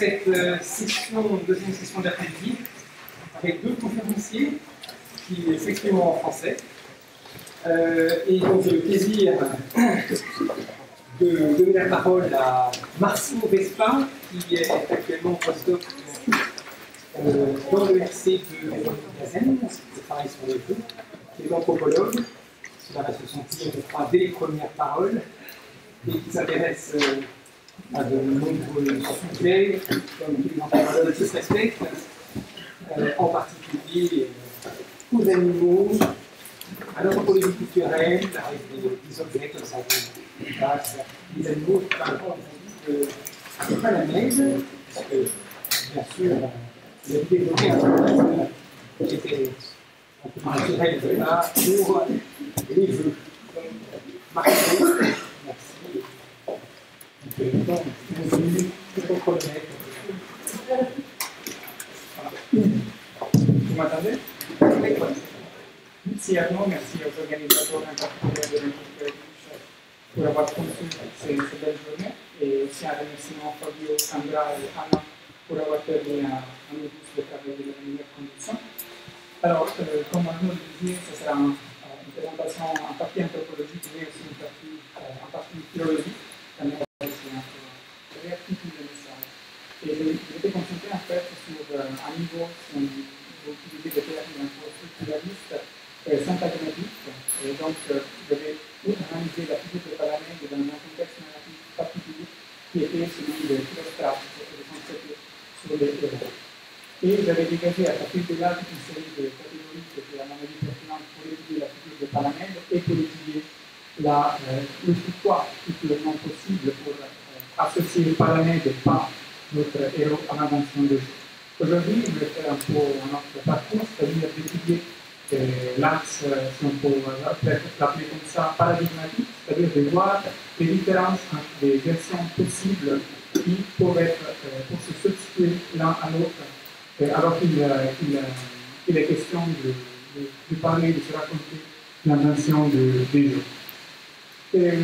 cette euh, session, deuxième session d'après-midi, avec deux conférenciers qui s'exprimeront en français. Euh, et donc j'ai le plaisir de donner la parole à Marceau Vespin, qui est actuellement postdoc euh, dans l'université de Gazen, qui travaille sur les jeux, qui est anthropologue, cela va se sentir, je crois, dès les premières paroles, et qui s'intéresse euh, à de nombreux sujets, comme tous respectent, euh, en particulier euh, aux animaux, à l'anthropologie culturelle, avec des, des, objets comme ça, des, des animaux qui parlent de, de pas la même, parce que, bien sûr, il a développé un problème qui était un peu naturel de là pour les jeux. Marc-André, merci. Donc, bienvenue, c'est votre collègue. Vous m'entendez Merci à vous, merci aux organisateurs en particulier de l'équipe pour avoir conçu ces, ces belles journées et aussi un remerciement à Fabio, Sandra et Anna pour avoir permis à, à nous tous de travailler dans les meilleures conditions. Alors, euh, comme Arnaud le disait, ce sera un, une présentation en partie anthropologique, mais aussi une partie, euh, en partie philologique, on va essayer un peu de réarticuler le message. Et je, je m'étais concentré en fait sur euh, un niveau, si on veut utiliser des termes un peu structuralistes, euh, syntagmatique, et donc euh, je vais analyser la figure de paramètres dans un contexte narratif particulier qui était celui de Philostrate et de son traité sur les héros. Et j'avais dégagé à partir de là toute une série de catégories qui étaient à mon avis pertinentes pour étudier la figure de paramètre et pour étudier la, euh, le pourquoi particulièrement possible pour euh, associer le paramètre et pas notre héros à l'invention de jeu. Aujourd'hui, je vais faire un peu notre parcours, c'est-à-dire d'étudier euh, l'axe, si on peut l'appeler comme ça, paradigmatique, c'est-à-dire de voir les différences entre les versions possibles qui peuvent euh, pour se substituer l'un à l'autre, euh, alors qu'il qu est question de, de, de, parler, de se raconter l'invention de, des. Et,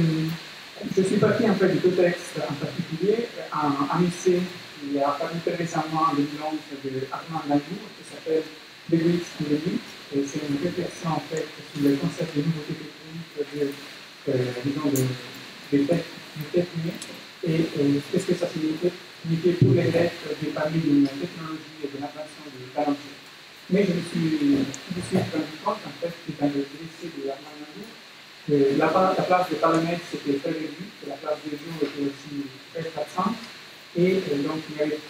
je suis parti en fait de deux textes en particulier, un, un essai qui a paru très récemment en 2011 de Armand Lagour qui s'appelle The Greeks and the et c'est une réflexion en fait sur le concept de nouveauté technique, de, euh, disons, de, de, de technique, et euh, qu'est-ce que ça signifie? Pour les Grecs de parler d'une technologie et de l'invention de garantie. Mais je me suis tout de suite rendu compte, en fait, que dans le récit de Armand Lagour, la, la, place de paramètres c'était très réduite, la place des jours était aussi très absente, et euh, donc il n'y avait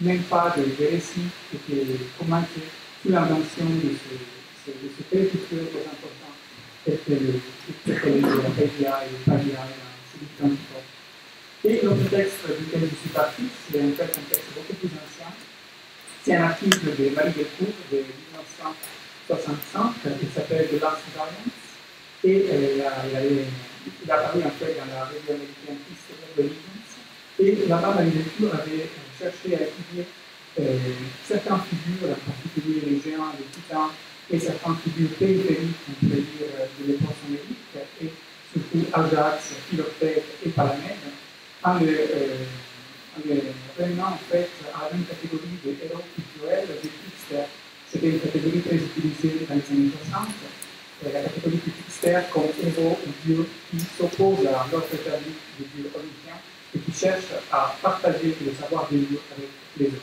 même pas de, de récit qui était commenté sous l'invention de ce, de ce très important, tel que le PDA et le PADIA et celui Et l'autre texte duquel je suis parti, c'est un texte beaucoup plus ancien. C'est un article de Marie Delcourt de 1965 qui s'appelle The Last Giants et euh, il, a, il, a, apparu en fait dans la revue américaine History of Religions. Et là-bas, Marie Delcourt avait cherché à étudier euh, certaines figures, en particulier les géants, les titans, et certaines figures périphériques, on pourrait dire, de l'époque homérique, et surtout Ajax, Philoctète et Palamède, le, euh, en fait à une catégorie de héros culturels, de tricksters. C'était une catégorie très utilisée dans les années 60 la catégorie du trickster comme héros ou dieu qui s'oppose à l'autre établi du dieu olympien et qui cherche à partager le savoir des dieux avec les autres.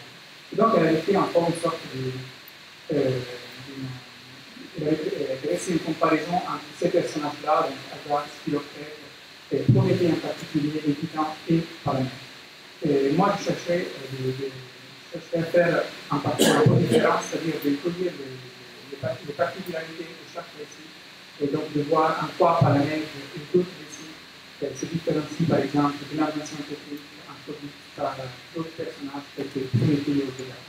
Et donc, elle avait fait encore une sorte de. Euh, elle avait dressé une comparaison entre ces personnages-là, donc Ajax, Philoctète, et Prométhée en particulier, Titan et Palamède. Et moi, je cherchais, euh, de, de, je cherchais à faire en particulier une différence, c'est-à-dire de coller les, les, les particularités de chaque récit, et donc de voir en quoi Palamède et d'autres récits se différencient, par exemple, de l'invention technique introduite par d'autres personnages tels que Prométhée Dédale.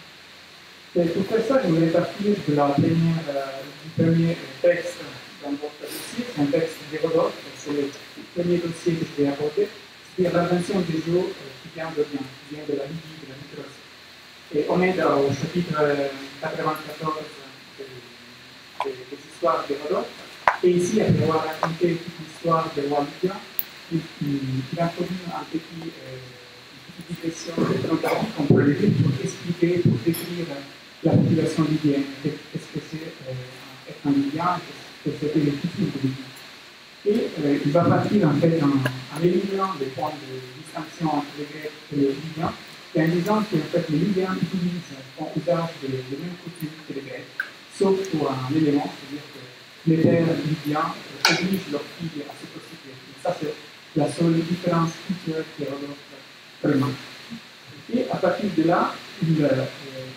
Et pour faire ça, je voulais partir de la première, euh, du premier texte dans votre c'est un texte d'Hérodote, c'est premier dossier que je vais aborder, c'est l'invention des euh, qui vient de bien, qui vient de la Libye, de la mythologie. Et on est dans, au chapitre 94 des, des, des histoires d'Hérodote, et ici, après avoir raconté toute l'histoire de roi Lydia, il, il introduit un petit, euh, une photographique qu'on peut lever pour expliquer, pour décrire la population libyenne, qu'est-ce que c'est euh, être un Libyen, qu'est-ce que c'était le culture de Libyen. Et euh, il va partir en fait en, éliminant les points de distinction entre les Grecs et les Libyens, et en disant que en fait, les Libyens utilisent, font usage des, mêmes coutumes que les Grecs, sauf pour un élément, c'est-à-dire que les pères libyens obligent leurs filles à se prostituer. Ça, c'est la seule différence culturelle qui Rodolphe vraiment. Et à partir de là, il, euh,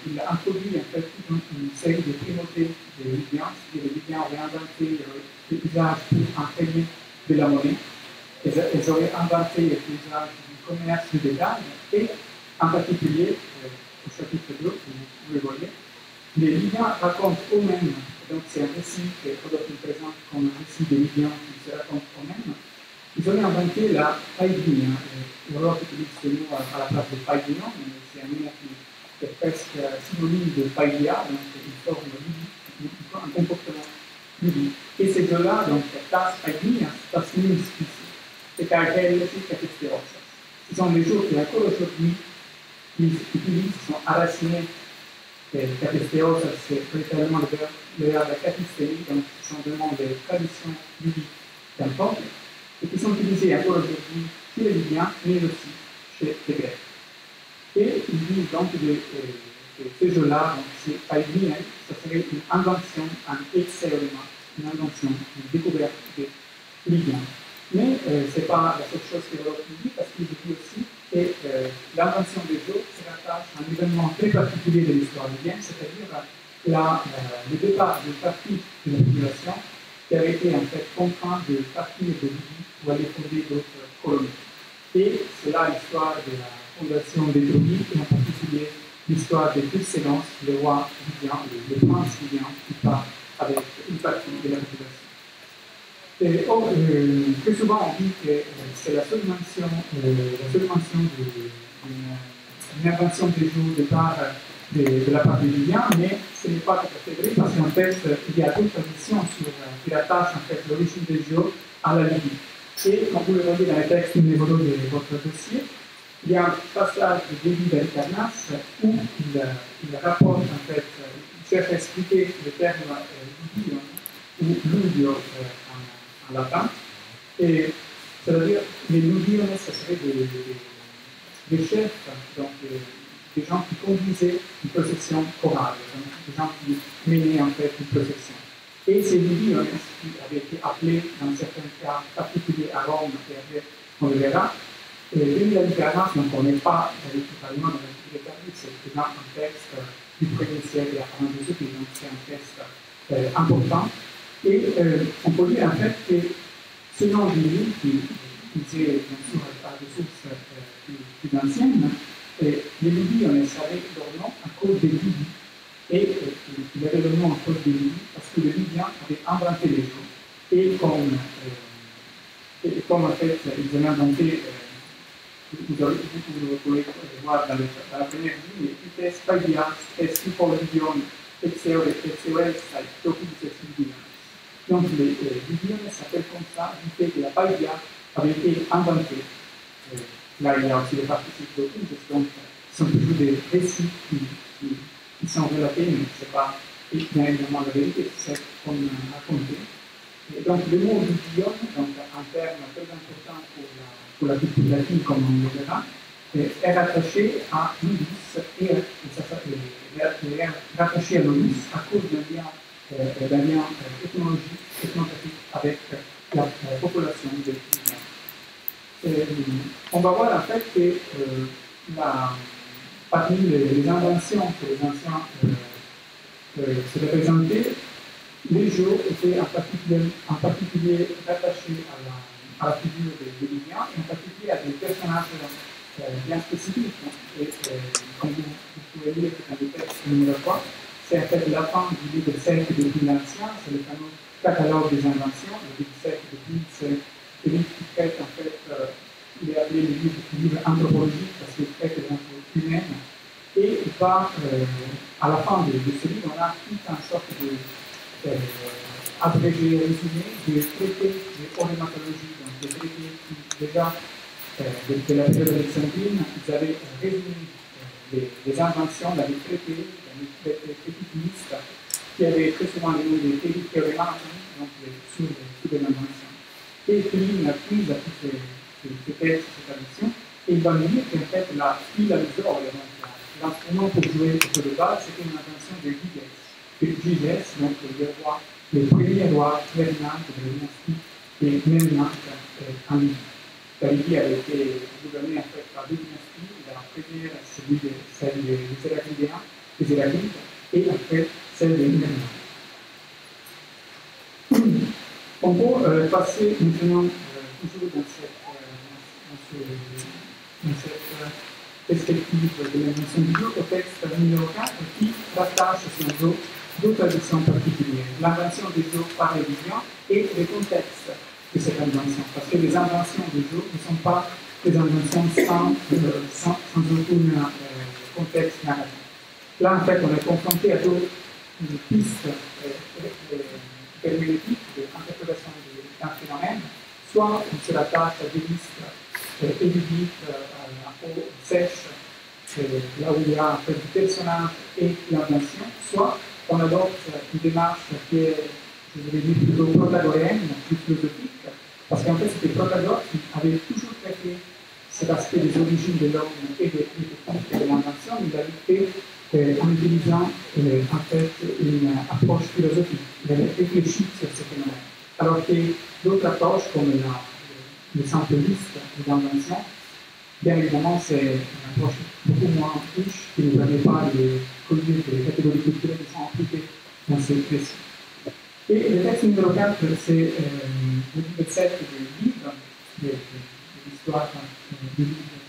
il a introduit en fait toute une, série de primautés des Libyens, c'est-à-dire les Libyens auraient inventé l'usage pour imprimer de la monnaie, ils, auraient inventé l'usage du commerce de détail, et en particulier, euh, au chapitre 2, vous le voyez, les Libyens racontent eux-mêmes, donc c'est un récit que Rodolphe nous présente comme un récit des Libyens qui se racontent eux-mêmes, ils ont inventé la paillina. L'Europe utilise ce mot à la place de paillina, mais c'est un mot qui est presque synonyme de paella, donc une forme un comportement Et ces deux-là, donc tas paillina, tas minus ici, et caractère capesterosa. Ce sont des jours qui encore aujourd'hui ils utilisent, sont enracinés. Capesterosa, c'est littéralement le verbe capisteri, donc ce sont vraiment des traditions ludiques d'un peuple et qui sont utilisés encore aujourd'hui chez les Libyens, mais aussi chez les Grecs. Et ils disent donc de, de, de ces jeux-là, c'est pas bien, ça serait une invention, un excellent, une invention, une découverte des Libyens. Mais euh, ce n'est pas la seule chose que l'Europe dit, parce qu'il dit aussi que euh, l'invention des jeux se rattache à un événement très particulier de l'histoire libyenne, c'est-à-dire euh, le départ d'une partie de la population qui avait été en fait contraint de partir de Libye pour aller fonder d'autres colonies. Et c'est là l'histoire de la fondation des Libye, et en particulier l'histoire des deux le roi libyen, le, le prince libyen, qui part avec une partie de la population. Et, oh, euh, souvent, on dit que euh, c'est la seule mention, euh, la seule mention d'une invention des jours de part de, de, la part des Libyens, mais ce n'est pas tout à fait vrai parce qu'en fait, il y a d'autres traditions sur, qui attachent en fait, l'origine des jeux à la Libye. Et comme vous le voyez dans le texte numéro de votre dossier, il y a un passage de début d'Alicarnas où il, rapporte, en fait, il cherche à expliquer le terme euh, ludio, ou ludio euh, en, latin. Et c'est-à-dire, les ludiones, ce serait des, des, chefs, donc des, gens qui conduisaient une procession chorale, donc des gens qui menaient en fait une procession. Et ces ludiones qui avaient été appelés dans certains cas particuliers à Rome, et on le verra, et l'une des différences, donc on n'est pas totalement dans l'Antiquité tardive, c'est déjà un texte du 1er siècle avant Jésus-Christ, donc c'est un texte euh, important. Et euh, on peut dire en fait que ce nom de lui, qui, qui est bien sûr par des sources euh, plus, plus anciennes, les Libys, on savait leur nom à cause des Libys et euh, il avait le nom en cause de Libye parce que les Libyens avaient inventé les choses. Et comme, euh, et comme en fait, ils avaient inventé, euh, vous, pouvez voir dans, le, dans la première ligne, Ites Paidias, es Hypolidion, Exeore, Exeores, Topidis Libyens. Donc les, Libyens s'appellent comme ça du fait que la Paidia avait été inventée. Là, il y a aussi les participes d'Opidis, donc ce sont toujours des récits qui, qui qui sont relatés, mais ce n'est pas évidemment la vérité, c'est ce qu'on a. Et donc le mot l'idiome, donc un terme très important pour la, pour la culture latine, comme on le verra, est rattaché à l'Ulysse et, est rattaché à l'Ulysse à cause d'un lien, euh, d'un lien euh, avec la, la population de. On va voir en fait que euh, la parmi les, les, inventions que les anciens euh, euh, se représentaient, les jeux étaient en particulier, en particulier rattachés à la, à la figure des, des Libyens, et en particulier à des personnages euh, bien spécifiques. Et, euh, comme vous, vous, pouvez lire dans le texte numéro 3, c'est en fait la fin du livre 7 de l'Ancien, c'est le fameux catalogue des inventions, le livre 7 de Bill, c'est le livre qui traite en fait, euh, il est appelé le livre, livre anthropologique parce qu'il traite des humaine. Et va, euh, à la fin de, de, ce livre, on a tout un sorte de abrégé, résumé, de traités de ornématologie, déjà de, la période alexandrine, ils avaient résumé les, les, inventions dans les traités liste, qui avaient très souvent le nom des donc sur, inventions. Et ces, ces textes, ces traditions, et il va nous qu'en fait, la à l'usure, l'instrument pour jouer le bal, c'était une invention de Giges. Et Giges, donc le roi, le premier roi Ferdinand de et en Libye. La Libye avait été gouvernée en fait par deux dynasties. La première, celle des Héraclidiens, des Héraclides, et après celle des Mérinac. On peut euh, passer maintenant euh, toujours dans cette, euh, perspective de l'invention du jeu au texte numéro 4 qui rattache son jeu deux traductions particulières. L'invention des jeux par révision et le contexte de cette invention. Parce que les inventions des jeux ne sont pas des inventions sans, euh, sans, aucun euh, contexte narratif. Là, en fait, on est confronté à deux pistes euh, herméneutiques d'interprétation d'un phénomène. Soit on se rattache à des listes euh, un peu sèches, là où il y a un peu du personnage et l'invention, soit on adopte une démarche qui est, je voudrais dire, plutôt protagoréenne, plus philosophique, parce qu'en fait, c'était Protagore qui avait toujours traité cet aspect des origines de l'homme et des techniques de l'invention, il l'a fait euh, en utilisant euh, en fait une approche philosophique. Il avait réfléchi sur ce phénomène. Alors que d'autres approches, comme la, le simpliste de l'invention, bien évidemment, c'est une approche beaucoup moins riche qui ne permet pas de conduire des catégories culturelles qui sont appliquées dans ces précis. Et le texte numéro 4, c'est euh, le livre 7 du livre, de, de, de l'histoire euh,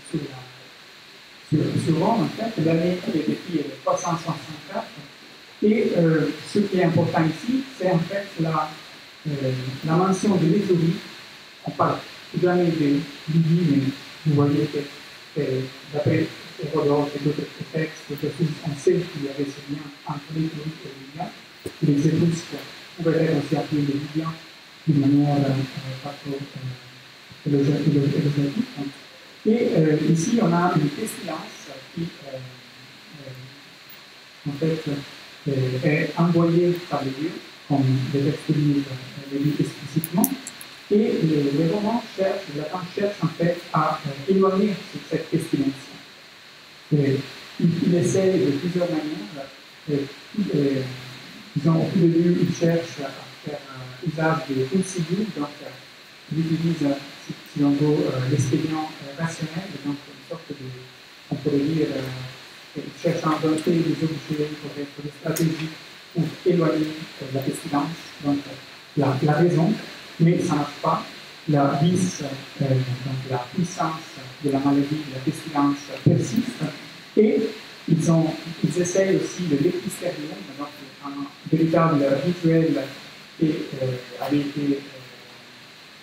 sur, la, sur, sur en fait. L'année depuis 364. Et euh, ce qui est important ici, c'est en fait la, euh, mention de l'éthiopie. On parle jamais de Libye, mais vous voyez que d'après Hérodote et d'autres textes, on sait qu'il y avait ce lien entre l'éthiopie et Libyens. Les Étrusques pouvaient être aussi appelés les Libyens d'une manière euh, trop euh, élogique. Et euh, ici, on a une pestilence qui, en fait, est envoyée par les dieux, comme les textes le disent explicitement. Et les, les romans cherchent, Lacan cherche en fait à éloigner cette pestilence. Et, il, il essaie de plusieurs manières. Et, disons, au tout début, il cherche à faire euh, usage des consignes, donc euh, il utilise, euh, si, on veut, l'expédient rationnel, donc une sorte de, on pourrait dire, il cherche à inventer des objets pour être des stratégies pour éloigner la pestilence, donc la, raison, mais ça ne marche pas. La vis, euh, donc la puissance de la maladie, de la pestilence persiste, et ils, ont, ils essayent aussi de l'épisterium, donc véritable rituel qui euh, avait été,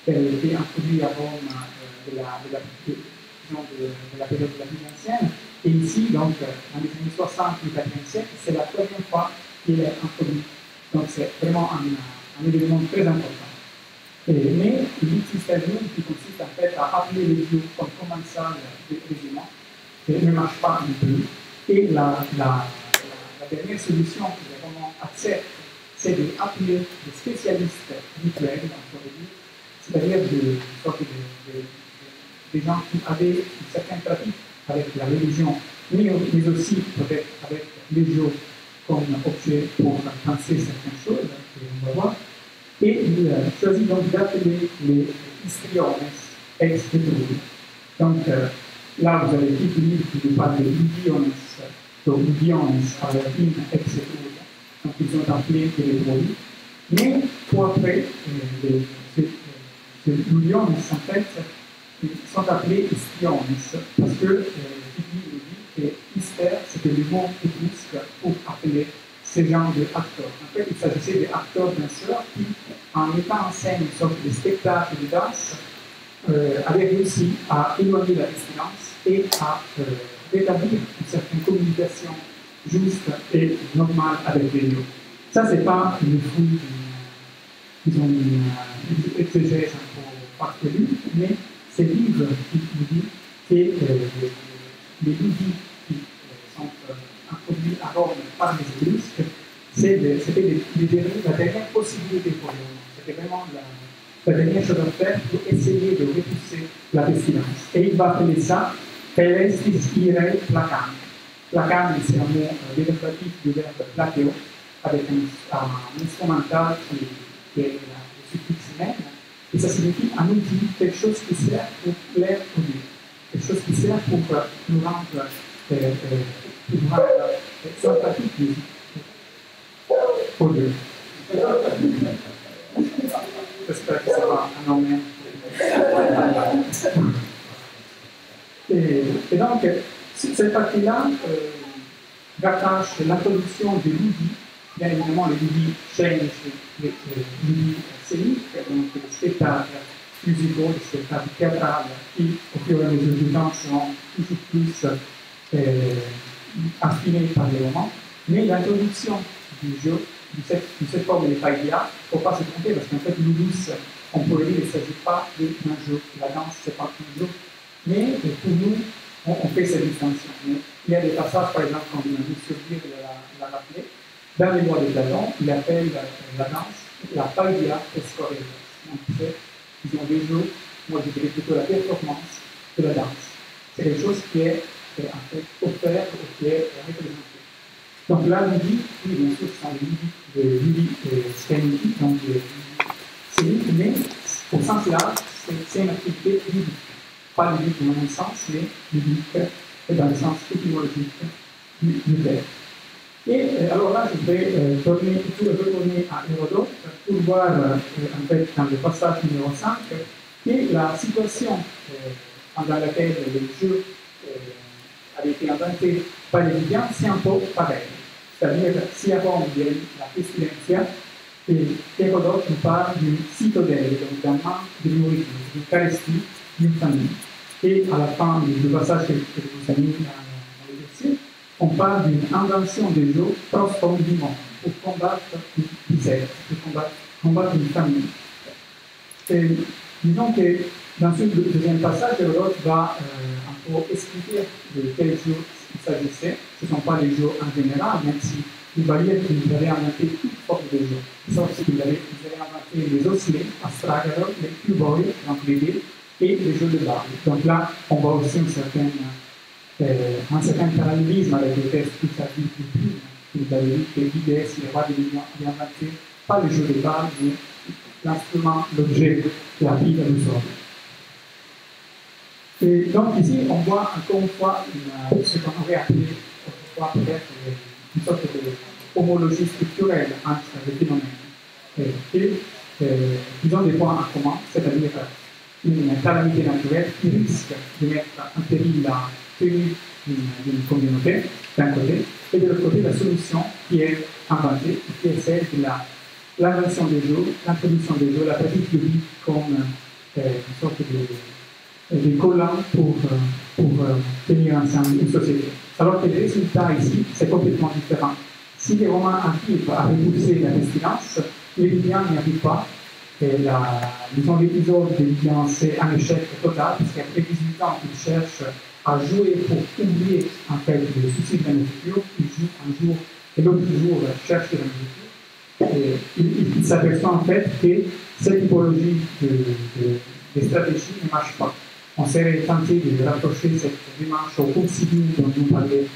euh, introduit à Rome euh, de, la, de, de, la, période de la vie ancienne. Et ici, donc, dans les années 60 du XXe siècle, c'est la première fois qu'il est introduit. Donc, c'est vraiment un, un, événement très important. Et, mais l'utilitarisme qui consiste en fait à appeler les dieux comme commensal des régiments ne marche pas non plus. Et la, dernière solution que les acceptent, c'est d'appeler des spécialistes rituels, c'est-à-dire des, gens qui avaient une certaine pratique avec la religion, mais, aussi peut-être avec les jeux comme objet pour penser certaines choses, que on va voir. Et il choisit donc d'appeler les histriones ex Donc euh, là, vous avez tout le livre qui nous parle de l'idiones l'audience à la fin, etc. Donc, ils ont appelé les produits. Mais pour après, euh, l'audience, en fait, sont appelés histriones, parce que euh, dit que hyster, c'était le mot étrusque pour appeler ces gens d'acteurs. En fait, il s'agissait d'acteurs danseurs qui, en mettant en scène une sorte de spectacle de danse, euh, avaient réussi à éloigner la distance et à euh, rétablir une certaine communication juste et normale avec les lieux. Ça, c'est pas fouille, disons, une, une exégèse un peu farfelue, mais ce livre qui nous dit que euh, les ludis qui euh, sont introduits à Rome par les Étrusques, c'était la dernière possibilité pour eux. C'était vraiment la, dernière chose à faire pour essayer de repousser la pestilence. Et il va appeler ça Pelestis ire placam. Placam, c'est un mot euh, dérivatif du verbe placeo, avec un, un instrumental qui, qui est la, le suffixe même. Et ça signifie un outil, quelque chose qui sert pour au Dieu. Quelque chose qui sert pour nous rendre, euh, euh, pour nous rendre euh, sympathiques au Dieu. J'espère que c'est pas un homme. Et, et donc, cette partie-là euh, rattache l'introduction de l'oubli. Bien évidemment, le l'oubli change les l'oubli scénique, donc les spectacles musicaux, les spectacles théâtrales qui, au fur et à mesure du temps, seront toujours plus euh, affinés par les romans. Mais l'introduction du jeu, de cette, de cette forme de païdia, il ne faut pas se tromper parce qu'en fait, l'oubli, on pourrait dire qu'il ne s'agit pas d'un jeu. La danse, ce n'est pas un jeu. Mais pour nous, on, on, fait cette distinction. Il y a des passages, par exemple, comme M. L'a rappelé, dans les lois de Platon, il appelle la, danse la païdia escorée. Donc, ils ont des jeux, moi je dirais plutôt la performance de la danse. C'est quelque chose qui est en fait offert qui est représenté. Donc là, on dit, oui, bien sûr, ce sont les Lili scéniques, donc les scéniques, mais au sens large, c'est une activité ludique. Pas ludique dans le sens, mais ludique dans le sens étymologique du verbe. Et euh, alors là, je vais euh, tourner, retourner à Hérodote pour voir, euh, en fait, dans le passage numéro 5, que la situation euh, dans laquelle le jeu euh, avait été inventé par les Libyens, c'est un peu pareil. C'est-à-dire, si avant il y a eu la pestilencia, et Hérodote nous parle d'une citadelle, donc d'un manque de nourriture, d'une carestie, d'une famille. Et à la fin du passage que, vous avez mis dans le verset, on parle d'une invention des jeux prosperement pour combattre une misère, pour combattre, combattre une famille. Et disons que dans ce deuxième passage, Hérodote va euh, expliquer de quels jeux il s'agissait. Ce ne sont pas les jeux en général, même si il va dire qu'il avait inventé toute forme de jeux. Sauf qu'il avait, inventé les oscillés, astragalo, les cuboi, donc les dés, et les jeux de barre. Donc là, on voit aussi une certaine eh, un certain parallélisme avec les textes qui s'appliquent depuis. Il avait dit que l'idée, c'est d'avoir des inventé pas le jeu de balle, mais l'instrument, l'objet, la et le sort. Et donc ici, on voit encore une fois une, ce qu'on aurait appelé autrefois peut-être une sorte d'homologie structurelle entre les phénomènes. Et, et euh, ont des points en commun, c'est-à-dire une calamité naturelle qui risque de mettre en péril la tenue d'une communauté, d'un côté, et de l'autre côté, la solution qui est inventée, qui est celle de l'invention des jeux, l'introduction des jeux, la pratique de vie comme euh, une sorte de, de collant pour, euh, pour euh, tenir ensemble une société. Alors que le résultat ici, c'est complètement différent. Si les Romains arrivent à repousser la pestilence, les Libyens n'y arrivent pas. Et la, l'épisode des c'est un échec total, parce qu'après 18 ans, ils cherchent à jouer pour oublier en fait le souci de la nourriture, il joue un jour et l'autre jour cherche de la nourriture. Et il, s'aperçoit en fait que cette typologie de, de, de, stratégie ne marche pas. On serait tenté de rapprocher cette démarche au quotidien dont nous parlait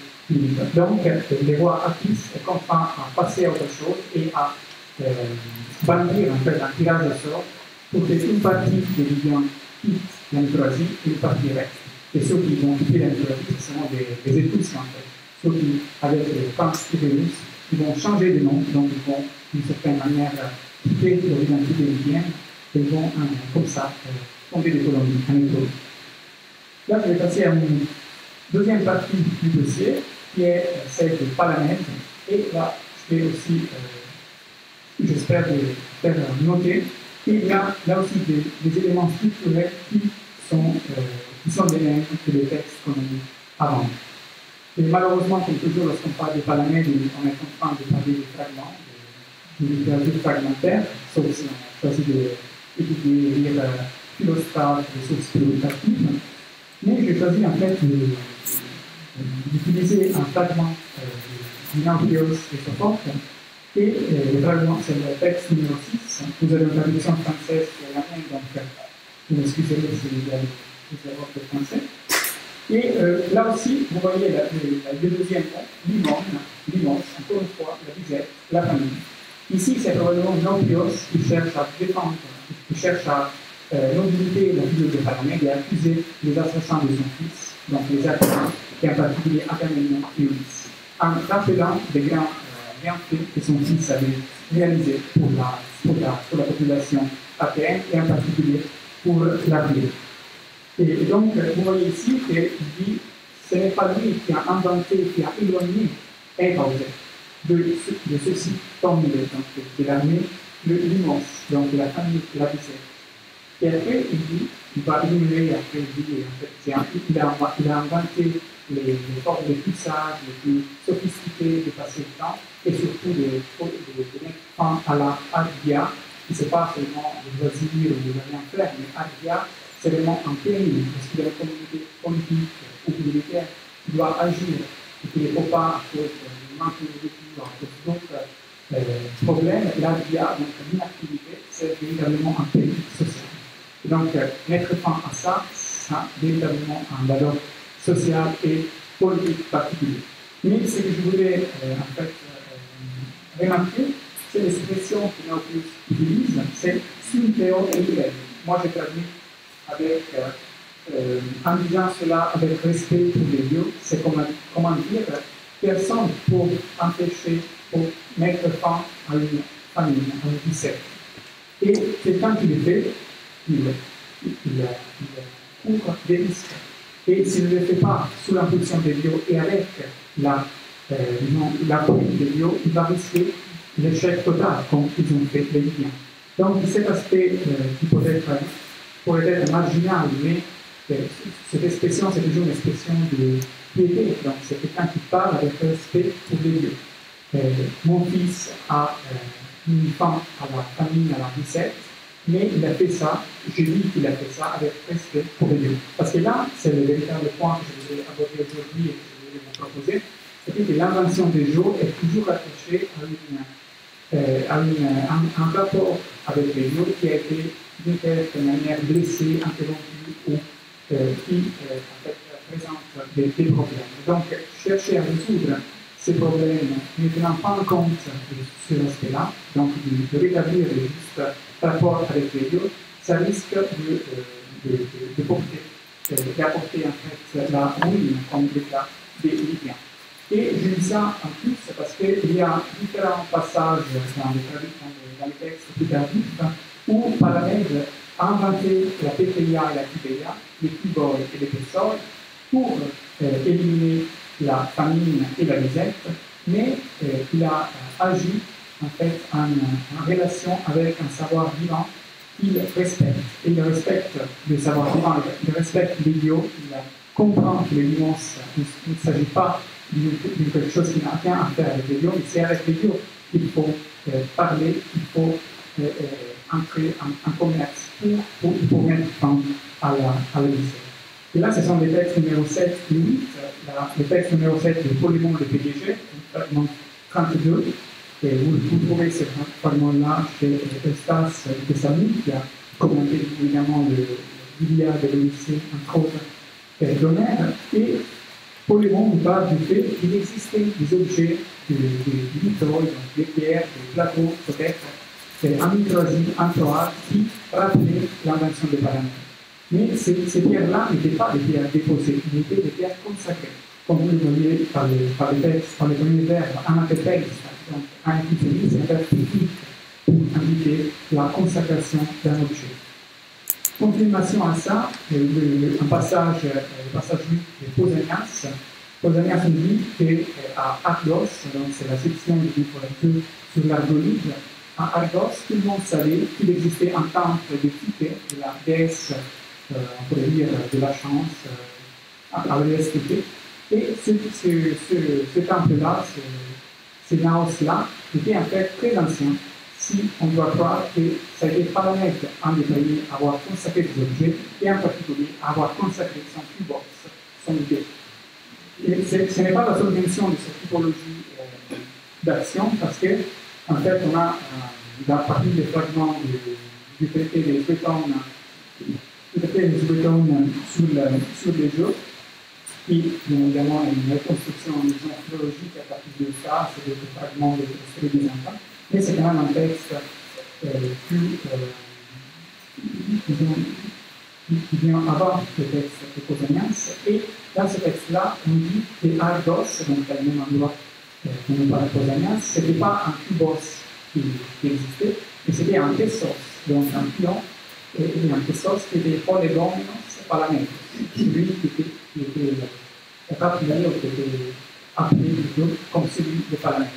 Donc, les rois acquis est contraint à passer à autre chose et à euh, en fait un tirage de sort pour qu'une partie des Libyens quitte la mythologie et une partie. Et ceux qui vont quitter la mythologie, ce seront des, des en fait. Ceux qui, avec les Pans et Vénus, ils vont changer de nom, donc ils vont d'une certaine manière quitter leur identité libyenne et vont euh, comme ça euh, tomber des colonies en mythologie. Là, je vais passer à une deuxième partie du dossier, qui est euh, celle de Palamède. Et là, je aussi, euh, j'espère, faire noter qu'il y a là aussi des, des éléments structurels qui sont euh, qui sont les mêmes que les textes qu'on a vus avant. Et malheureusement, comme toujours, lorsqu'on parle de Palamède, on est en train de parler de fragments, de, de littérature fragmentaire, sauf si on a choisi d'étudier et lire philostat des sources philosophiques, mais j'ai choisi en fait d'utiliser un fragment euh, Nautilus et Sophocle, et euh, le fragment, c'est le texte numéro 6. Vous avez une traduction française est la même, donc euh, vous m'excuserez si vous avez des erreurs de français. Et euh, là aussi, vous voyez la, la, le deuxième mot, limon, limos, encore une fois, la disette, la famille. Ici, c'est probablement Nautilus qui cherche à défendre, qui cherche à euh, nobilité la figure de Palamède et à accuser les assassins de son fils, donc les Athéniens, et en particulier Agamemnon et Ulysse, en rappelant des grands euh, bienfaits que son fils avait réalisés pour la, pour la, pour la population athénienne et en particulier pour la ville. Et donc, vous voyez ici qu'il dit ce n'est pas lui qui a inventé, qui a éloigné Héroïse de, de ceci tombé, donc de l'armée, l'immense, donc la famille, la visée. Et après, il dit, il va énumérer, après, il dit, en fait, il, a, inventé les, formes les plus sages, les plus sophistiquées de passer le temps, et surtout de, mettre fin à la ardia, qui n'est pas seulement le loisir ou de rien faire, mais ardia, c'est vraiment un pays, parce qu'il y a une communauté politique ou militaire qui doit agir, et qu'il ne faut pas, à cause du manque nourriture, à cause d'autres problèmes, l'ardia, donc l'inactivité, c'est véritablement un pays social. Donc, euh, mettre fin à ça, ça a véritablement un valeur et politique particulière. Mais ce que je voulais euh, en fait euh, remarquer, c'est l'expression que Nautilus utilise, c'est synthéo et Moi, j'ai traduit avec, euh, en disant cela avec respect pour les dieux, c'est comment, comment dire, personne ne peut empêcher, pour mettre fin à une famille, à une vicette. Et quand il le fait, il, il, il, court des risques. Et s'il ne le fait pas sous l'impulsion de Dieu et avec la, euh, de Dieu, il va risquer l'échec total, comme ils ont fait les Libyens. Donc cet aspect euh, qui pourrait être, pourrait être marginal, mais euh, cette expression, c'est toujours une expression de piété. Donc c'est quelqu'un qui parle avec respect pour les. Euh, mon fils a une femme à la famille, à la recette, mais il a fait ça, je dis qu'il a fait ça avec respect pour Dieu. Parce que là, c'est le véritable point que je voulais aborder aujourd'hui et que je voulais vous proposer, c'est que l'invention des jours est toujours attachée à, une, euh, à un, rapport avec les jours qui a été d'une certaine manière blessé, interrompu ou euh, qui euh, présente des, problèmes. Donc, chercher à résoudre ces problèmes ne tenant pas en compte de ce aspect-là, donc de, de rétablir le juste rapport avec les dieux, ça risque de, de porter, d'apporter en fait la ruine, comme cas des Libyens. Et je dis ça en plus parce qu'il y a différents passages dans les, dans les textes où Palamède a inventé la Pétria et la Tibéria, les Tibor et les Pessor, pour euh, éliminer la famine et la misère, mais euh, il a agi en fait en, relation avec un savoir vivant qu'il respecte. Il respecte le savoir vivant, il respecte les dieux, il comprend que les nuances, il ne s'agit pas d'une quelque chose qui n'a rien à faire avec les dieux, mais c'est avec les dieux qu'il faut euh, parler, il faut euh, euh, entrer en, commerce pour, pour, pour mettre fin à la, à Et là, ce sont les textes numéro 7 et 8. La, le texte numéro 7 de Polémon de PDG, fragment 32. Et vous, vous trouvez ce fragment-là chez Eustace Thessalonique, qui a commenté évidemment l'Iliade de l'Odyssée, entre autres, d'Homère. Et Polémon nous parle du fait qu'il existait des objets de, de, de littoral, donc des pierres, des plateaux, peut-être, en Microsie, en Troie, qui rappelaient l'invention des paramètres. Mais ces, pierres-là n'étaient pas des pierres déposées, mais étaient des pierres consacrées, comme vous le voyez par les, par les textes, par premiers verbes, anathépeis, donc c'est un verbe typique pour indiquer la consacration d'un objet. Confirmation à ça, le, un passage, le passage de Pausanias, Pausanias nous dit qu'à Argos, donc c'est la section du livre 2 sur l'argonide, à Argos, tout le monde savait qu'il existait un temple de Tite, de la déesse euh, on pourrait dire, de la chance euh, à l'ESTP. Et ce, ce, temple-là, ce, naos-là, était en fait très ancien. si on doit croire que ça a été un des premiers à avoir consacré des objets, et en particulier à avoir consacré son box, son idée. Ce n'est pas la seule mention de cette typologie euh, d'action, parce que, en fait, on a, euh, dans partie des fragments du, traité des Breton, du traité des sur les jeux, qui, bien évidemment, une reconstruction en philologique à partir de ça, c'est des fragments de l'histoire des enfants. Mais c'est quand même un texte euh, euh, qui, vient avant le texte de Cosanias. Et dans ce texte-là, on dit que Argos, donc le même endroit euh, qu'on nous parle de Cosanias, ce n'était pas un cubos qui, existait, mais c'était un tessos, donc un pion, et, et un tessos qui était polygonos palamentos, celui qui était, qui était rappelé ou qui était appelé comme celui de Palamentos.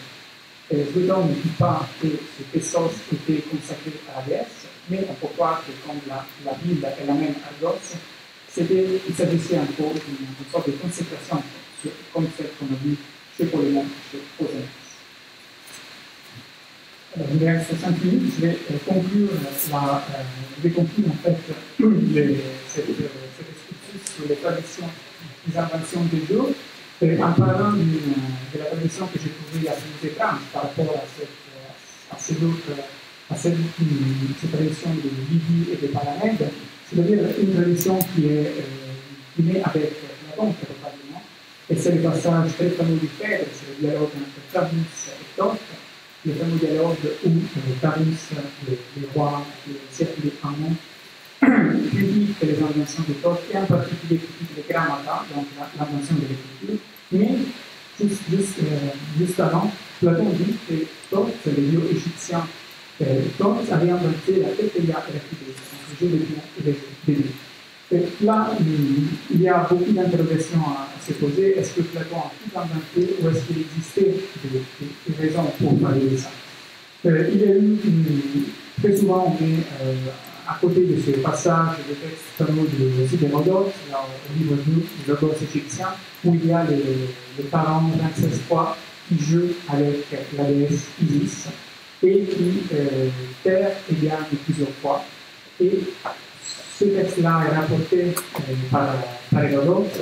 Guidon ne dit pas que ce Tessos était consacré à la mais on peut croire que comme la, la ville est la même Argos, il s'agissait encore d'une sorte de consécration, comme celle qu'on a vu chez Polémon, chez Posénas. Alors, il me reste 5 minutes, je vais euh, conclure, la, euh, je vais conclure en fait les, euh, sur les traditions, les inventions des jours en parlant de la tradition que j'ai trouvée assez étrange par rapport à cette, à autres, à cette, cette tradition de Bibi et de Palamède, c'est-à-dire une tradition qui est, euh, qui naît avec Platon, probablement, et c'est le passage très fameux du Phèdre, c'est le dialogue entre Fabius et Thoth, le fameux dialogue où euh, Fabius, le, roi, le cercle de Hamon, critique les inventions de et en particulier les grammata, donc l'invention de l'écriture, mais juste, juste, euh, juste avant, Platon dit que Thoth, le dieu égyptien, euh, Thoth avait inventé la Teteia et la Fidèle, le jeu des dieux. Et là, il y a beaucoup d'interrogations à, à, se poser. Est-ce que Platon a tout inventé ou est-ce qu'il existait des, des, raisons pour parler de ça? Euh, Il y a eu, très souvent, on est euh, à côté de ce passage de texte fameux de Sidérodote, au livre 2 du Logos égyptien, où il y a les, les parents 26 fois qui jouent avec la déesse Isis et qui euh, perd et gagne plusieurs fois. Et ce texte-là est rapporté euh, par, par Hérodote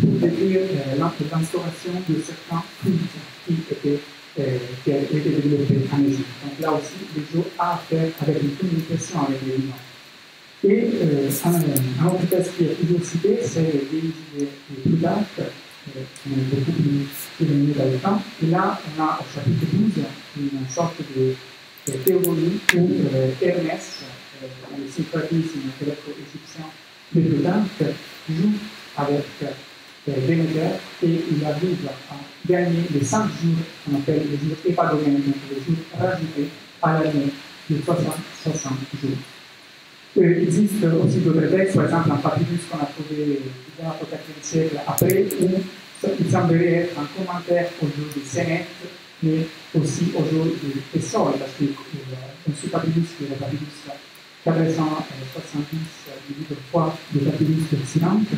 pour décrire euh, l'instauration de certains cultes qui étaient qui a été développé en Égypte. Donc là aussi, les jours a à faire avec une communication avec les vivants. Et euh, un, un, autre texte qui est toujours cité, c'est les de Plutarque, euh, qui est beaucoup plus dans le temps. Et là, on a au chapitre 12 une sorte de, de théorie où euh, Hermès, euh, le syncratisme égyptien de Plutarque, joue avec euh, Déméter et il arrive à gagner les 5 jours qu'on appelle les jours épadomènes, donc les jours rajoutés à l'année de 60, 60 jours. Il existe aussi d'autres textes, par exemple un papyrus qu'on a trouvé dans le 4 siècle après, où il semblerait être un commentaire au jour de Sénèque, mais aussi au jour de Tessol, parce que dans ce papyrus, qui est le papyrus 470 du livre 3 du papyrus de Sinante,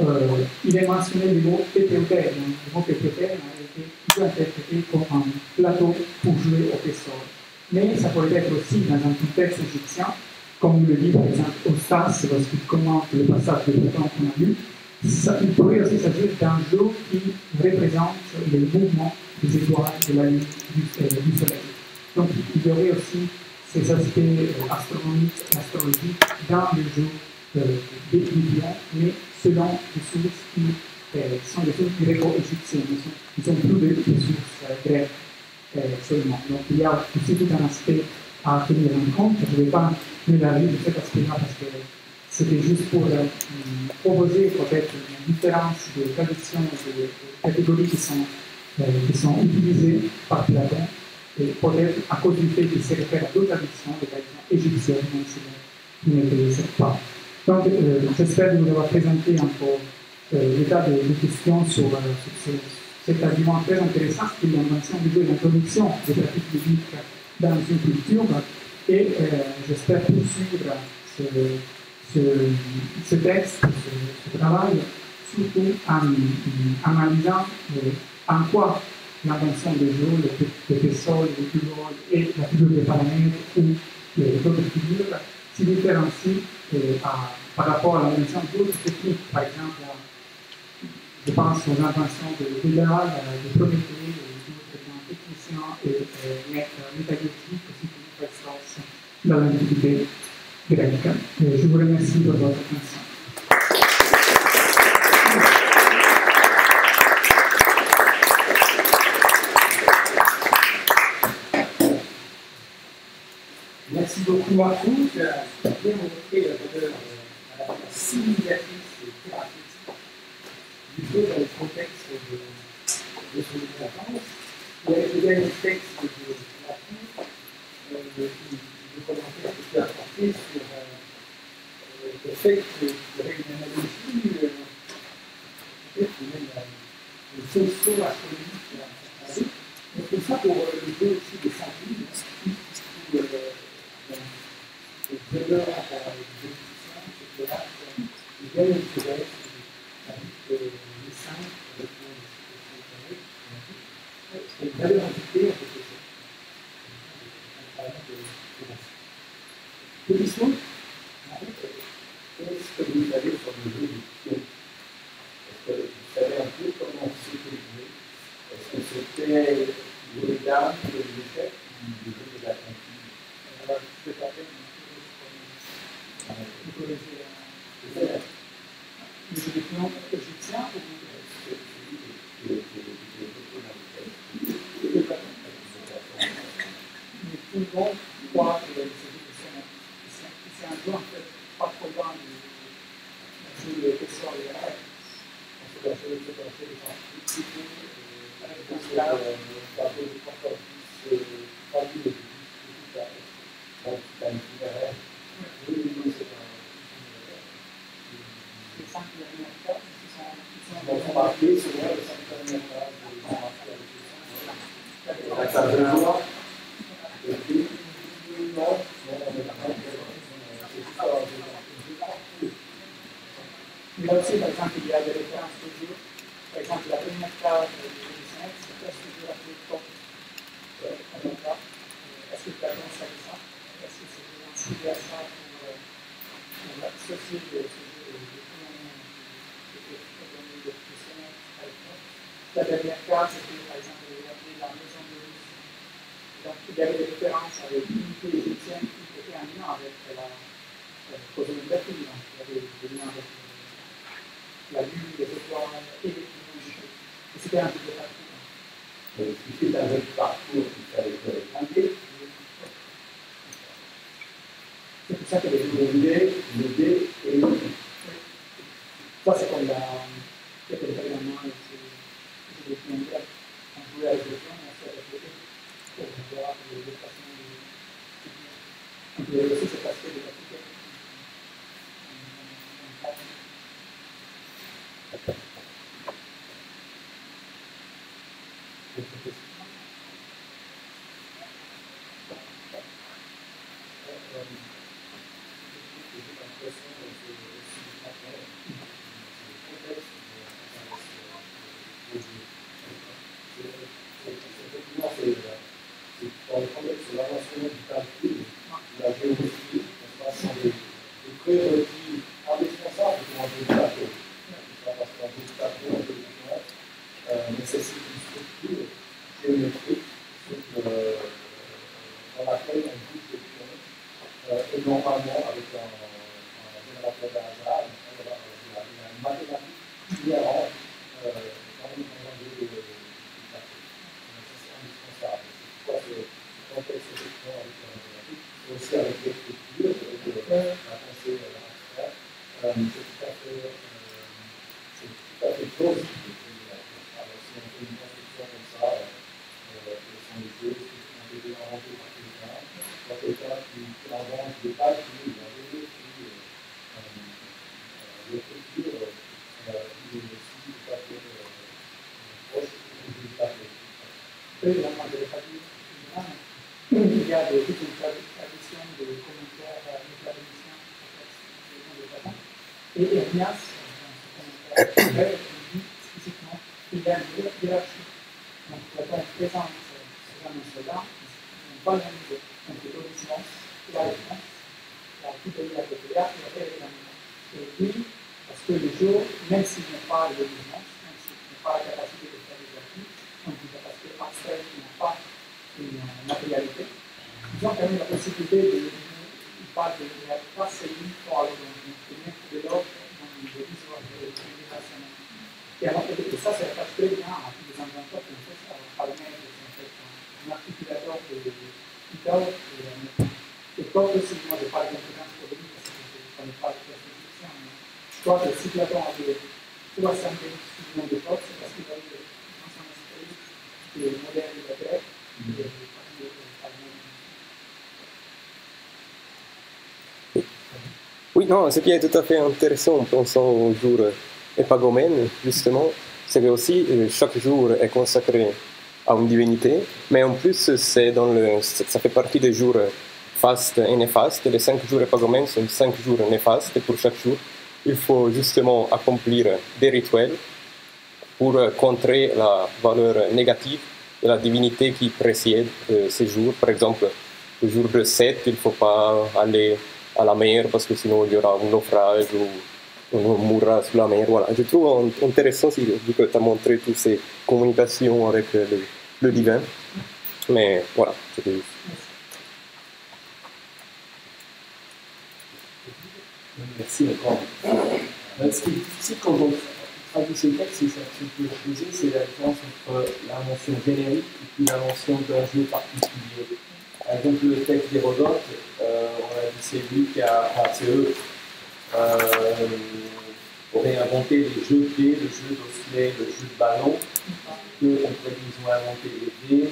euh, il est mentionné le mot Pépéotère. Le mot Pépéotère a été interprété comme un plateau pour jouer au Tessol. Mais ça pourrait être aussi dans un contexte égyptien comme le dit par exemple Ostas lorsqu'il commente le passage de Platon qu'on a vu, ça, il pourrait aussi s'agir d'un jeu qui représente le mouvement des étoiles, de la Lune, du, euh, Soleil. Donc il y aurait aussi ces aspects euh, astronomiques astrologiques dans le jeu euh, mais selon les sources qui euh, sont des sources gréco-égyptiennes, qui sont, plus des, des sources euh, grecques euh, seulement. Donc il y a aussi tout un aspect à tenir en compte. Je ne vais pas m'élargir de cet aspect-là parce que c'était juste pour euh, proposer peut-être une différence de traditions et de catégories qui sont, qui utilisées par Platon et peut-être à cause du fait qu'il se réfère à d'autres traditions, des traditions égyptiennes, même si ne connaissez pas. Donc, euh, j'espère vous avoir présenté un peu euh, l'état de, de, questions sur, euh, cet argument très intéressant, qui est l'invention de l'introduction des pratiques bibliques dans une culture. Et j'espère poursuivre ce, ce, texte, ce, travail, surtout en, analysant en quoi l'invention des jeux, le vaisseaux, les figures et la figure des paramètres ou les autres figures se différencient euh, par rapport à d'autres techniques. Par exemple, je pense aux inventions de Dédale, de Prométhée, d'autres grands techniciens et métallurgiques aussi qui nous dans l'Antiquité grecque. Je vous remercie pour votre attention. Tu as bien montré la valeur à la fois significatrice et thérapeutique du jeu dans le contexte de, de son. Il y avait le dernier texte de la Cour, euh, le commentaire que tu as apporté sur euh, le fait qu'il y aurait une analogie, euh, peut-être même une socio-astronomique à faire. Donc tout ça pour le jeu aussi des symboles, où le bonheur à l'exécution, etc., il y a une intérêt avec les saints, avec les c'est une valeur ajoutée en quelque sorte. Question Qu'est-ce que vous savez sur le jeu du pion Est-ce que vous savez un peu comment c'était joué Est-ce que c'était jouer dames, jouer l'échec ou jouer de la conquête Alors, je vais parler vous connaissez le jeu de pion égyptien ou mais tout le monde croit que c'est un jeu en fait pas trop loin du jeu de Tessor et Arrête. On se doit jouer sur les gens. Avec un slave. Les cinq dernières cartes, ils sont, ils sont marqués sur les cinq premières phrases, ils sont marqués avec les cinq. Ça veut dire et puis, non, non, on est d'accord, c'est juste avoir des Mais là aussi, par exemple, il y a des références au jeu. Par exemple, la première carte de Disney, c'est presque toujours appelé top. Comme ça. Est-ce que Platon savait ça Est-ce que c'est sensible à ça pour, euh, pour associer de ce jeu de phénomènes de questionnaire à l'époque La dernière carte, c'était par exemple, il y avait la maison de Russe. Donc, il y avait des références avec l'unité égyptienne qui était en lien avec la cosmographie. Donc, il y avait des liens avec la lune, les étoiles et les c'était un peu de partout. Mais si c'est un jeu de parcours fallait faire C'est pour ça que les le dé, le dé et Ça, c'est comme la le stesse tasse di partite. C'est dans le contexte de l'avancement du calcul, de la géométrie, n'est-ce pas, sont des, des prérequis indispensables pour un jeu de plateau. Parce qu'un jeu de plateau, un jeu de pion, euh, nécessite une structure géométrique sur, euh, dans laquelle on bouge le pion, euh, et normalement avec un, un générateur de hasard, une mathématique inhérente euh, dans un jeu de, de plateau. C'est indispensable. C'est pourquoi ce contexte effectivement avec la mathématique, et aussi avec l'écriture, avec euh, la pensée euh, abstraite, euh, c'est tout à fait, c'est tout à fait plausible. Alors, si on fait une construction comme ça, euh, euh, ce sont des jeux qui ont été inventés par quelqu'un, par quelqu'un qui, qui il euh, euh, euh, euh, y a une tradition de commentaires métalliciens et qu'il y a une. Donc, le l'audience, la réponse, la fidélité populaire et la événement. Et puis, parce que le jour, même s'il n'a pas l'audience, même s'il n'a pas la capacité de faire des acquis, donc une capacité abstraite qui n'a pas une matérialité, ils ont quand même la possibilité de ils parlent de la classe une fois donc de mettre de l'ordre dans une vision de l'utilisation. Et alors, et ça, ça passe très bien à tous les inventeurs qui ont fait ça. Palamède, c'est en fait un articulateur de Pythagore et pas aussi, moi je parle d'influence politique parce que je ne connais pas la classification, 70 millions de c'est parce qu'il Oui, non, ce qui est tout à fait intéressant en pensant au jour épagomène, justement, c'est que aussi euh, chaque jour est consacré à une divinité, mais en plus c'est dans le, ça fait partie des jours fastes et néfastes. Les cinq jours épagomènes sont cinq jours néfastes pour chaque jour. Il faut justement accomplir des rituels pour contrer la valeur négative de la divinité qui précède euh, ces jours. Par exemple, le jour de 7, il ne faut pas aller à la mer parce que sinon il y aura un naufrage ou on mourra sous la mer. Voilà. Je trouve intéressant vu que tu as montré toutes ces communications avec le, divin. Mais voilà, Merci encore. Euh, ce qui est difficile quand on traduit ce texte, c'est ça que je c'est la différence entre l'invention générique et puis l'invention d'un jeu particulier. Par exemple, le texte d'Hérodote, euh, on a dit c'est lui qui a, enfin, c'est eux, euh, aurait inventé les jeux de dés, le jeu d'osselet, le jeu de ballon. Eux, on pourrait qu'ils ont inventé les dés,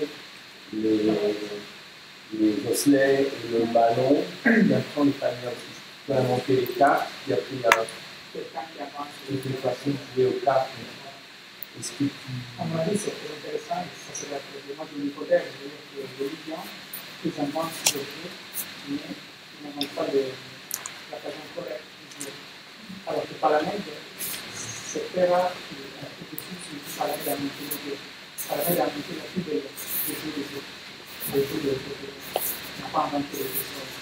les, les osselets et le ballon. Et on est allé aussi peut inventer les cartes, y a une façon de jouer aux que. À mon avis, c'est très intéressant, ça c'est la moi j'ai une hypothèse, je veux dire que les Libyens, ils inventent ce mais ils n'inventent pas de la façon correcte. Alors que Palamède, c'est très rare qui a a inventé la jeux de jeu. Le jeu de jeu. Il n'a pas inventé le jeu.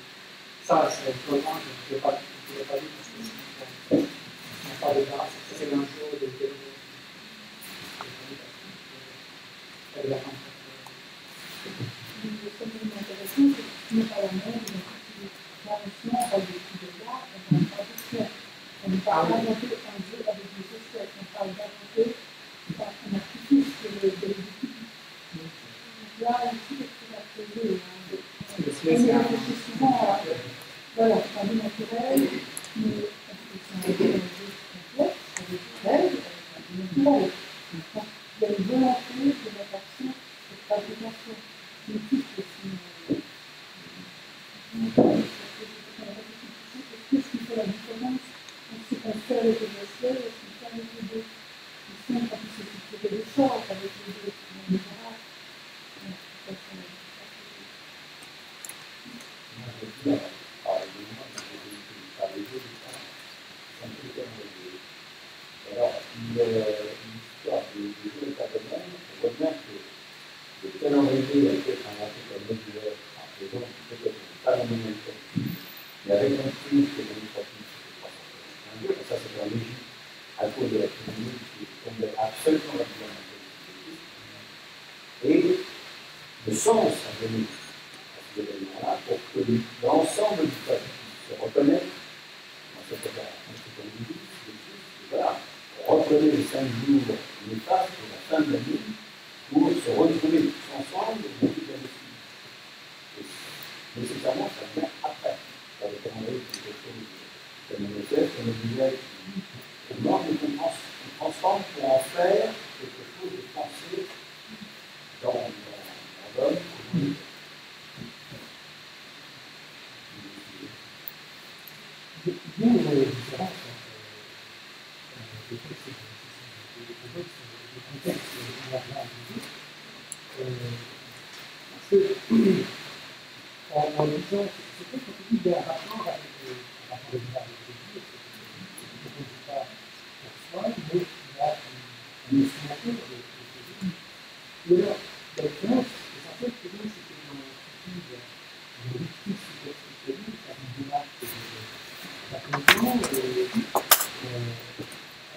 ça, c'est vraiment, je ne pas dire pas de grâce, ça c'est un jour de de la intéressant, c'est que ce n'est pas la même, la notion, elle est de là, on ne parle pas de On ne parle pas d'inventer un jeu avec des sociétés, on parle d'inventer un artifice de l'éducation. Là, ici, c'est la posée. On réfléchit souvent à, voilà, naturelle, mais c'est un règles, il y a une volonté de l'adaptation de fabrication multiple Qu'est-ce qui fait la différence entre ce qu'on fait avec les essais et ce qu'on fait avec les deux Ici, on a pu se fixer des sorts avec les deux, on verra. Alors, l'histoire du jeu de Catalan, on voit bien que le calendrier a été inventé comme modulaire par des gens qui peut-être pas dans le même temps. Mais avec un plus que l'administratif, c'est ça c'est en logique, à cause de la pandémie qui tombait absolument la Et le sens a donné à ces événements-là pour que l'ensemble du peuple se reconnaisse dans cette pandémie. Voilà reconnaît les cinq jours néfastes de la fin de l'année pour se retrouver tous ensemble au bout de l'année suivante. Nécessairement, ça vient après. Ça dépendrait de quelque chose comme un effet, comme on disait, comment on transforme pour en faire quelque chose de pensé dans, dans Il y a une différence entre le texte et le contexte, le contexte émergent parce que en, en disant, c'est peut-être qu'on dit qu'il y a un rapport avec le rapport de l'univers de Dieu, c'est ne propose pas pour soi, mais il y a un dessinateur de Jésus. Mais alors, la différence, essentielle, c'est que c'est que dans l'étude, dans l'étude superficielle, par une démarche de la commission,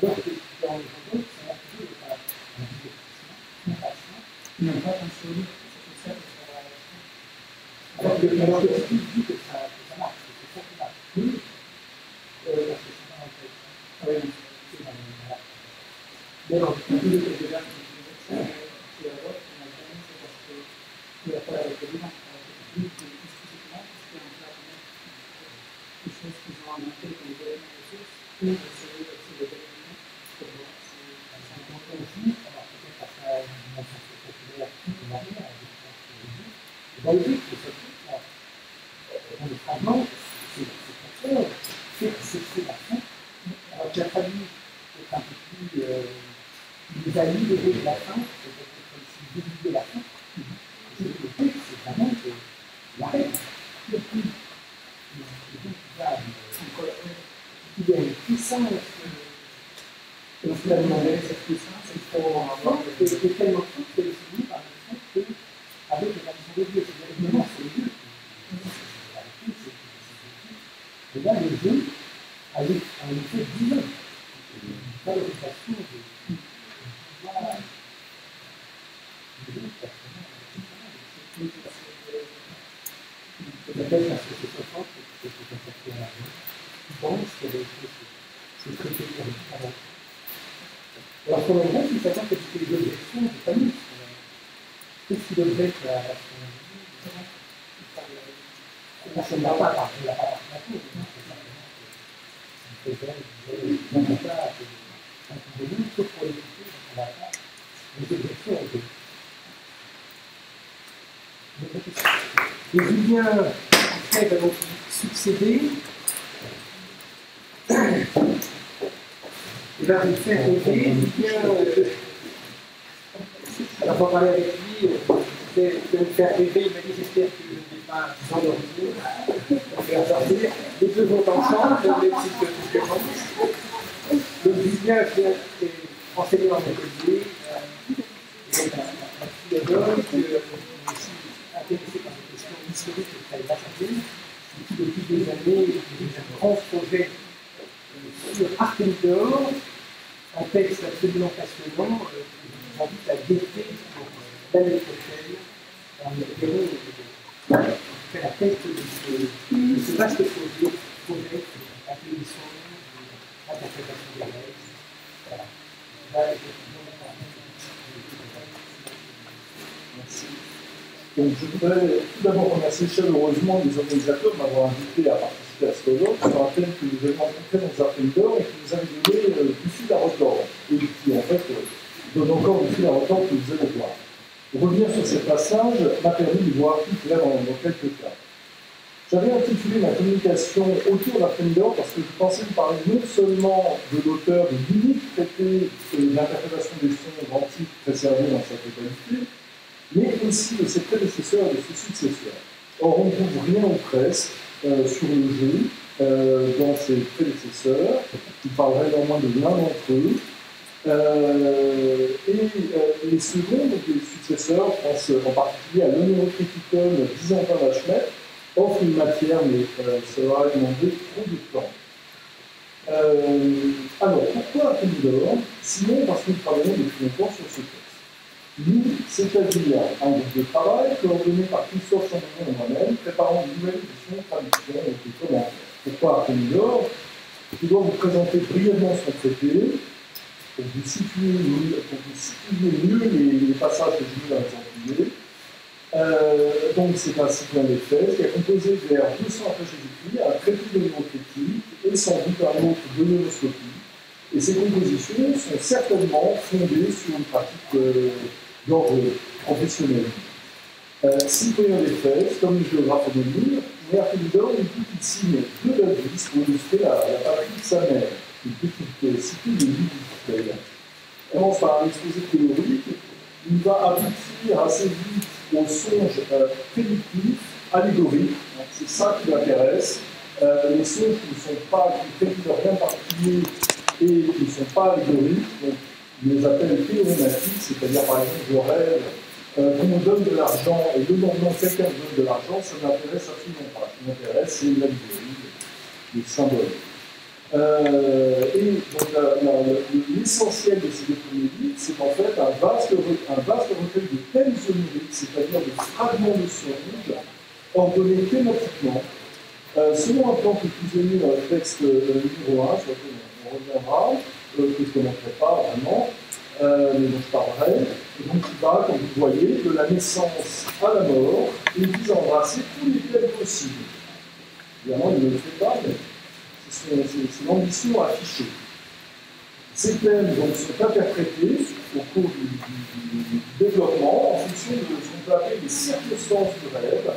alors que dans les autres, ça a toujours un divertissement, une passion, Ils n'ont pas pensé au livre, c'est pour ça que ça va alors que, alors que si tu dis que ça, que ça marche, que c'est ça qui marche, oui, euh, parce que c'est pas en fait. Ah oui, C'est dans le- voilà. Mais non, le livre que déjà, c'est qui est à droite, on a bien c'est parce que il a pas avec le livre, avec le livre, que spécifiquement, parce qu'on va mettre des choses qui ont inventé comme des éléments de source, pour essayer d'observer des éléments, pour voir si Ça me compte aussi, alors peut-être parce qu'il y a une dimension spectaculaire qui est derrière, je pense que le but, et dans le but de ce truc, là, euh, dans le fragment, c'est c'est pour ça, c'est c'est- c'est la fin. Alors qu'il a fallu être un peu plus, euh, il nous a libéré de la comme s'il débutait la. C'est le texte, c'est vraiment la règle. Et donc, il y a une- puissance Et on avait cette puissance, il faut en avoir et tellement forte qu'elle est finie par le fait que, avec la vision de Dieu, c'est-à-dire évidemment, c'est Dieu. C'est la vérité, c'est c'est Dieu. Et là, le jeu a eu a un effet divin. Une valorisation de du pouvoir. de Dieu, personnel, différent. Peut-être parce que c'est so fort, que c'est consacré à la vie. Je pense qu'elle a été ce ce traité de la vie. Alors, pour le reste, il faut savoir que c'était les objections du famille. Qu'est-ce qui devrait être la Personne n'a pas n'a pas Julien, après, va donc succéder. Il va vous faire. Julien, euh, alors, on va parler avec lui, euh, je vais je vais me faire rêver. Il m'a dit J'espère que je ne vais pas s'endormir. On va faire sortir. Les deux vont ensemble, le même type de conférence. Donc, Julien vient enseigner dans l'atelier. Euh, et un philologue, euh, mais aussi intéressé par les questions historiques et de la santé, qui depuis des années dirige un grand projet euh, sur Artemidor, un texte absolument passionnant euh, que je vous invite à guetter pour euh, l'année prochaine. On la de ce, vaste projet, projet. Donc, je voudrais tout d'abord remercier chaleureusement les organisateurs de m'avoir invité à participer à ce colloque un thème que nous avions rencontré dans un d'or et qui nous avait donné euh, du fil à et qui, en fait, euh, donne encore du fil à retordre que vous allez voir. Revenir sur ces passages m'a permis de voir plus clair dans, quelques cas. J'avais intitulé ma communication autour d'un thème d'or parce que je pensais vous parler non seulement de l'auteur de l'unique traité d'interprétation des sons antiques préservé dans sa totalité, mais aussi de ses prédécesseurs et de ses successeurs. Or, on ne trouve rien ou presque euh, sur le jeu euh, dans ses prédécesseurs. Je parlerai néanmoins de l'un d'entre eux. Euh, et euh, les seconds, donc les successeurs, je pense en particulier à l'Homéocriticum Byzantin d'Achmet, offrent une matière, mais euh, ça va demander trop de temps. Euh, alors, pourquoi Apollodore Sinon, parce que nous travaillons depuis longtemps sur ce texte. Nous, c'est-à-dire un groupe de travail coordonné par Christophe Champignon et moi-même, préparant une nouvelle édition, traduction et des commentaires. Pourquoi Je dois vous présenter brièvement son traité, pour vous situer pour vous situer mieux les, passages que je vous ai. Euh, donc, c'est un cycle des faits qui est composé vers 200 après Jésus-Christ, un traité de critique et sans doute un autre de l'honoscopie. Et ces compositions sont certainement fondées sur une pratique euh, d'ordre professionnel. Euh, Cyprien Fès, comme le géographe anonyme, Artémidore, il dit qu'il signe deux baptistes pour illustrer la, la patrie de sa mère, une petite cité de commence par un exposé théorique, il va aboutir assez vite au songe euh, prédictif, allégorique, c'est ça qui l'intéresse. Euh, les songes qui ne sont pas, qui prédisent rien particulier et qui ne sont pas allégoriques, donc il les appelle théorématiques, c'est-à-dire par exemple je rêve euh, qu'on donne de l'argent et le lendemain quelqu'un donne de l'argent, ça ne m'intéresse absolument pas. Ce qui m'intéresse, c'est l'allégorie, le symbole. Euh, et donc l'essentiel de ces livres, c'est en fait un vaste, recueil de thèmes oniriques, c'est-à-dire de fragments de songes ordonnés thématiquement, euh, selon un plan que vous avez mis dans le texte euh, numéro 1, sur lequel on reviendra, euh, que je ne commenterai pas vraiment, euh, mais dont je parlerai, et donc il va, comme vous voyez, de la naissance à la mort, et vise à embrasser tous les thèmes possibles. Évidemment, il ne le fait pas, mais c'est l'ambition affichée. Ces thèmes donc, sont interprétés au cours du, développement en fonction de ce qu'on peut appeler les circonstances du rêve.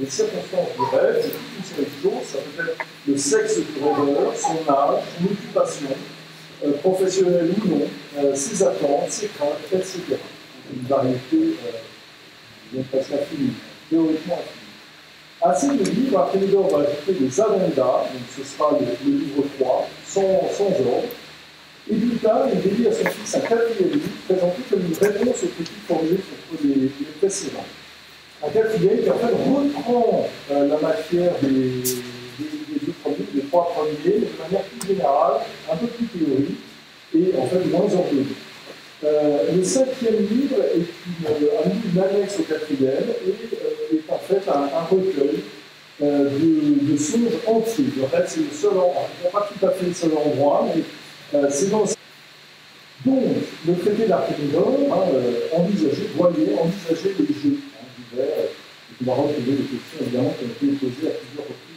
Les circonstances du rêve, c'est toute une série de choses. Ça peut être le sexe du rêveur, son âge, son occupation, euh, professionnelle ou non, euh, ses attentes, ses craintes, etc. Une variété euh, infinie, théoriquement infinie. À ces deux livres, Artémidor va ajouter des agendas, donc ce sera le, livre 3, sans, ordre. Et plus tard, il dédie à son fils un quatrième livre présenté comme une réponse aux critiques formulées contre les, les précédents. Un quatrième qui en fait reprend euh, la matière des, deux premiers, des trois premiers, de manière plus générale, un peu plus théorique et en fait moins ordonnée. Euh, le cinquième livre est une, un livre, une annexe au quatrième et euh, est en fait un, recueil euh, de, de, songes entiers. En fait, c'est le seul endroit, pas tout à fait le seul endroit, mais euh, c'est dans donc, le traité d'Artémidor hein, euh, envisageait, voyait, envisageait les jeux. Hein, il va retrouver des questions évidemment qui ont été posées à plusieurs reprises